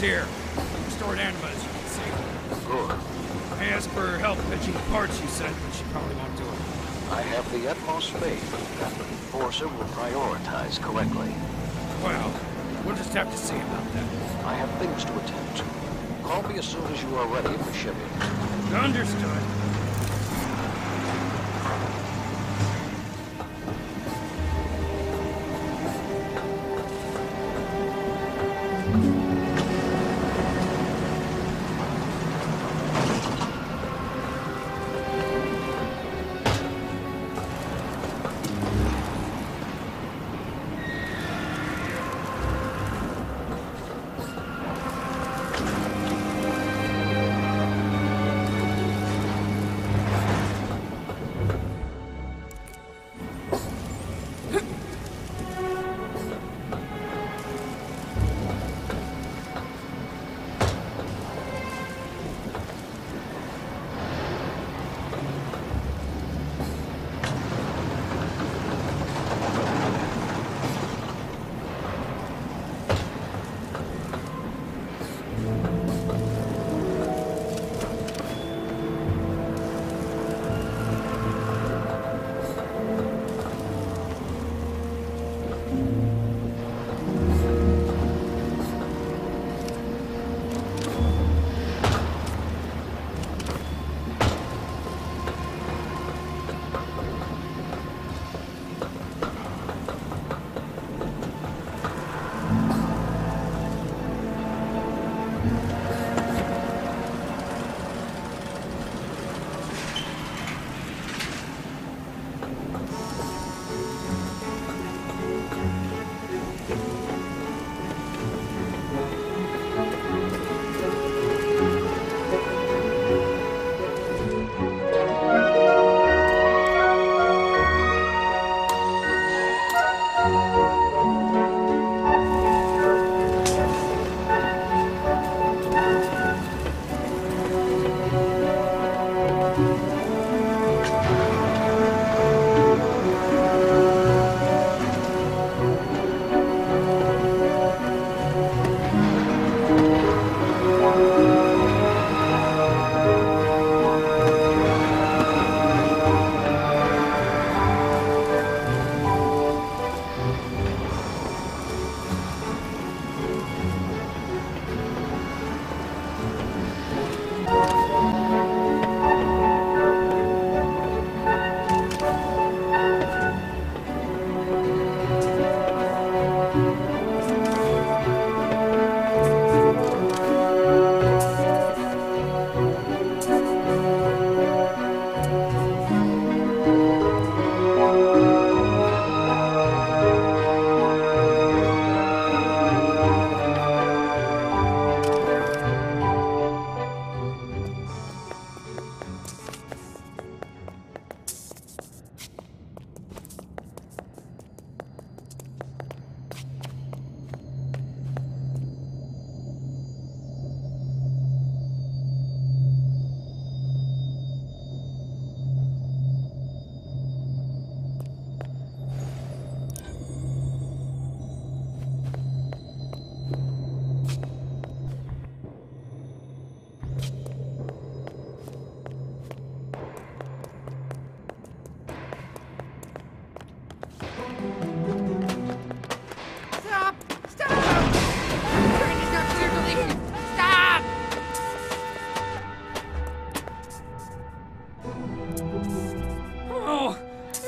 here. Restored anima, as you can see. Good. I asked for her help fetching the parts you sent, but she probably won't do it. I have the utmost faith that the Enforcer will prioritize correctly. Well, we'll just have to see about that. I have things to attend to. Call me as soon as you are ready for shipping. Understood.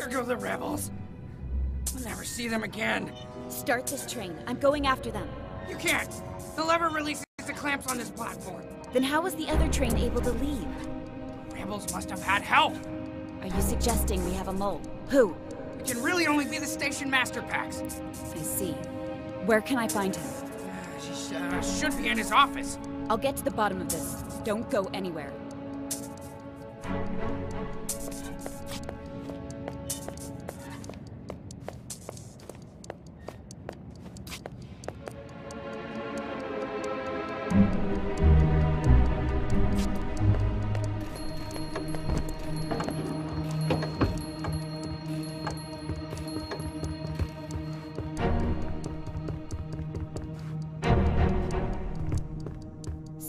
Oh, here go the rebels. We'll never see them again. Start this train. I'm going after them. You can't. The lever releases the clamps on this platform. Then how was the other train able to leave? Rebels must have had help. Are you suggesting we have a mole? Who? It can really only be the station master Pax. I see. Where can I find him? Uh, she uh, should be in his office. I'll get to the bottom of this. Don't go anywhere.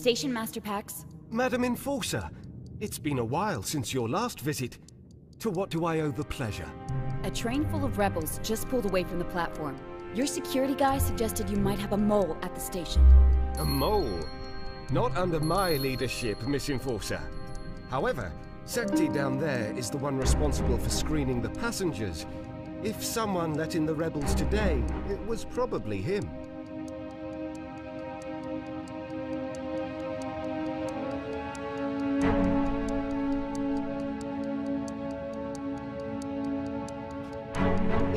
Station Master Pax. Madam Enforcer, it's been a while since your last visit. To what do I owe the pleasure? A train full of rebels just pulled away from the platform. Your security guy suggested you might have a mole at the station. A mole? Not under my leadership, Miss Enforcer. However, Sekti down there is the one responsible for screening the passengers. If someone let in the rebels today, it was probably him.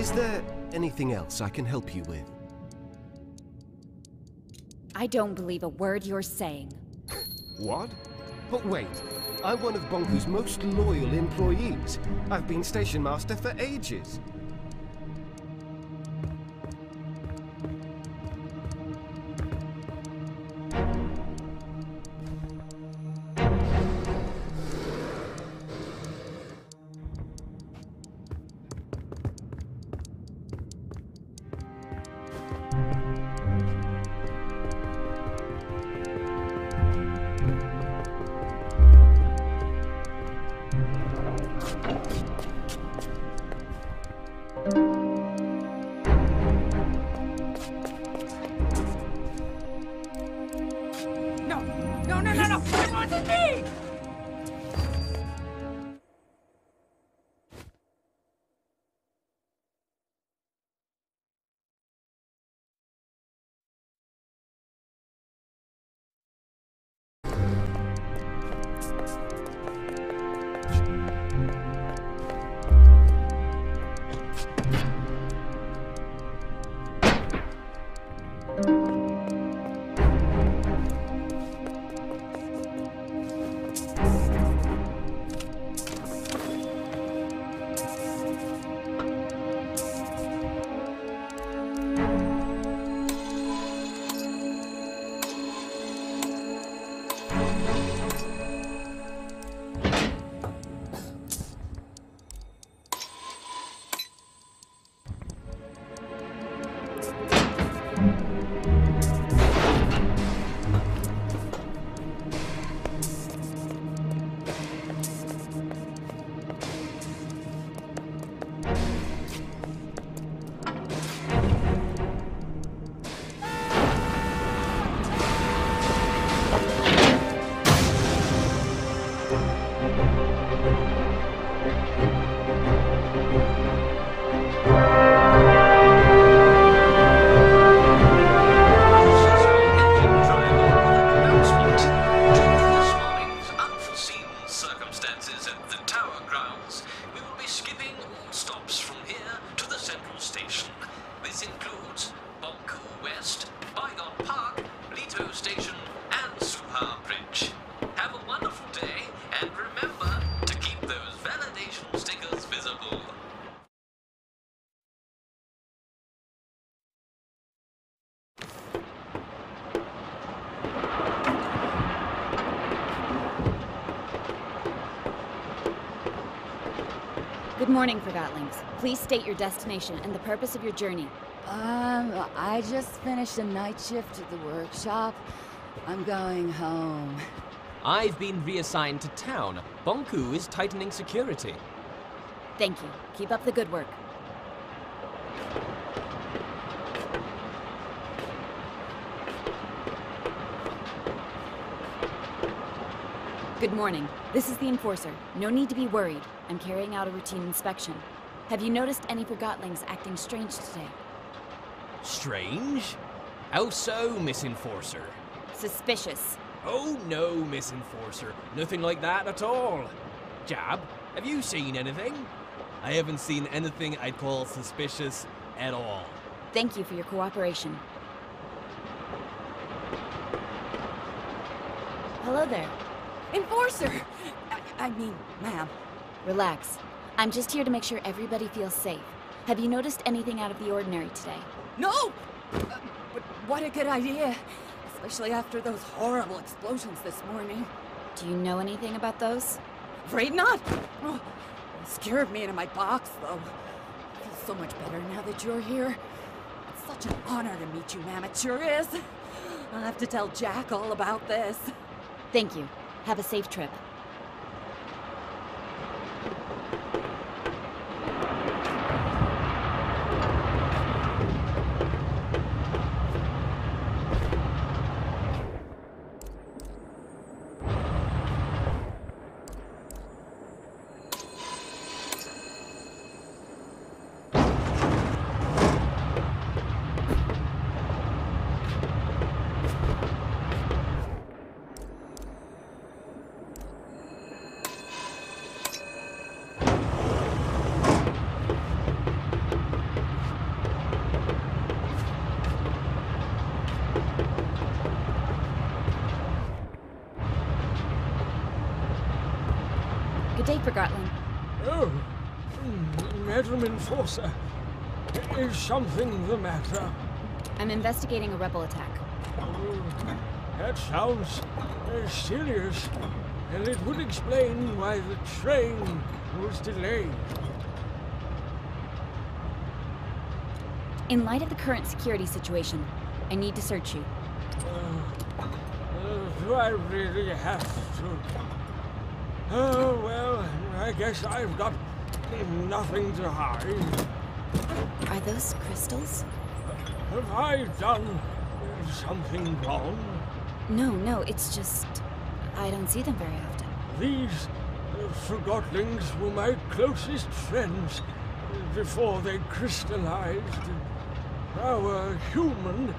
Is there anything else I can help you with? I don't believe a word you're saying. What? But wait, I'm one of Bonku's most loyal employees. I've been station master for ages. Station, and Suha Bridge. Have a wonderful day, and remember to keep those validation stickers visible. Good morning, Forgotlings. Please state your destination and the purpose of your journey. Um, I just finished a night shift at the workshop. I'm going home. I've been reassigned to town. Bonku is tightening security. Thank you. Keep up the good work. Good morning. This is the Enforcer. No need to be worried. I'm carrying out a routine inspection. Have you noticed any Forgotlings acting strange today? Strange? How so, Miss Enforcer? Suspicious. Oh no, Miss Enforcer. Nothing like that at all. Jab, have you seen anything? I haven't seen anything I'd call suspicious at all. Thank you for your cooperation. Hello there. Enforcer! I, I mean, ma'am. Relax. I'm just here to make sure everybody feels safe. Have you noticed anything out of the ordinary today? No! Uh, but what a good idea. Especially after those horrible explosions this morning. Do you know anything about those? Afraid not. Oh, it scared me into my box, though. I feel so much better now that you're here. It's such an honor to meet you, ma'am. It sure is. I'll have to tell Jack all about this. Thank you. Have a safe trip. Day, Forgotling. Oh, Madam Enforcer, is something the matter? I'm investigating a rebel attack. Oh, that sounds serious, and it would explain why the train was delayed. In light of the current security situation, I need to search you. Uh, uh, do I really have to? Oh, well, I guess I've got nothing to hide. Are those crystals? Have I done something wrong? No, no, it's just. I don't see them very often. These uh, Forgotlings were my closest friends before they crystallized. Our human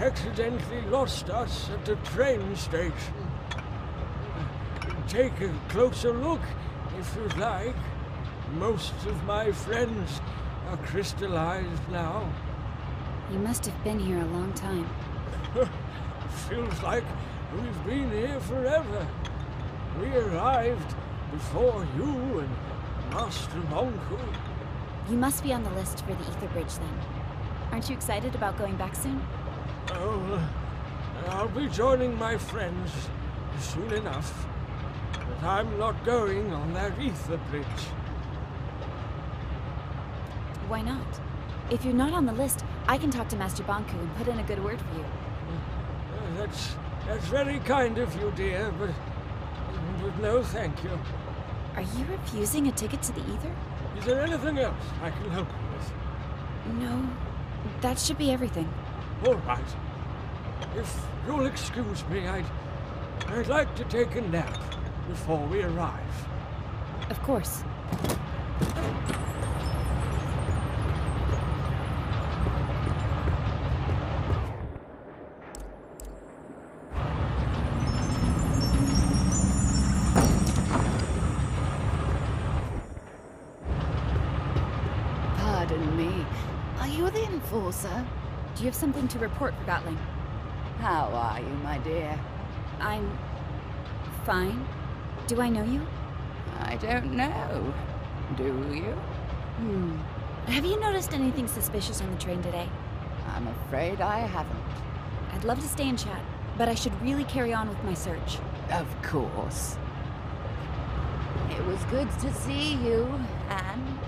accidentally lost us at the train station. Take a closer look, if you'd like. Most of my friends are crystallized now. You must have been here a long time. Feels like we've been here forever. We arrived before you and Master Bonku. You must be on the list for the Ether Bridge then. Aren't you excited about going back soon? Oh, uh, I'll be joining my friends soon enough. I'm not going on that ether bridge. Why not? If you're not on the list, I can talk to Master Bonku and put in a good word for you. Uh, That's that's very kind of you, dear, but, but no thank you. Are you refusing a ticket to the Ether? Is there anything else I can help you with? No. That should be everything. All right. If you'll excuse me, I'd I'd like to take a nap before we arrive. Of course. Pardon me. Are you the enforcer? Do you have something to report, Forgotling? How are you, my dear? I'm. fine. Do I know you? I don't know. Do you? Hmm. Have you noticed anything suspicious on the train today? I'm afraid I haven't. I'd love to stay and chat, but I should really carry on with my search. Of course. It was good to see you, Anne.